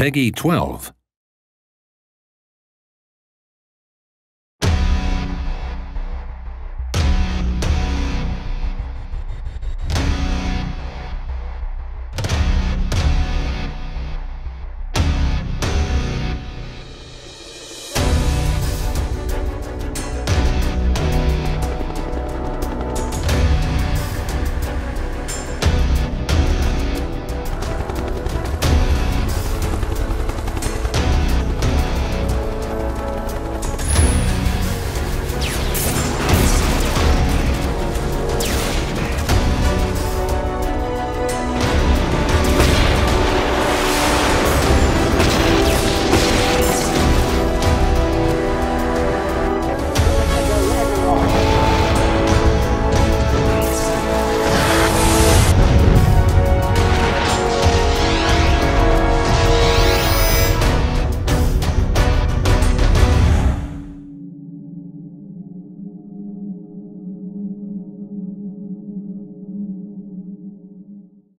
Peggy 12.